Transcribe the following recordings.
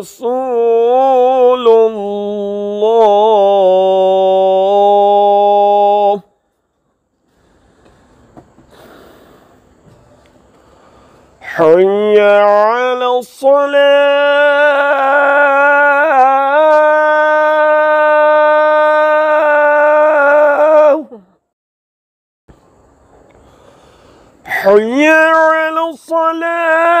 رسول الله. حي على الصلاة. حي على الصلاة.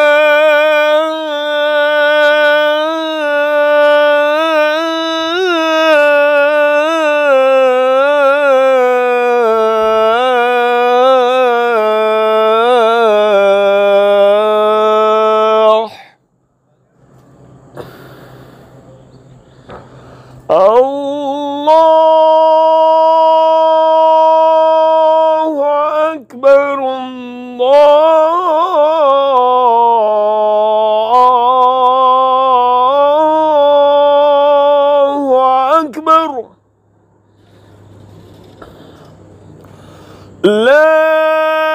لا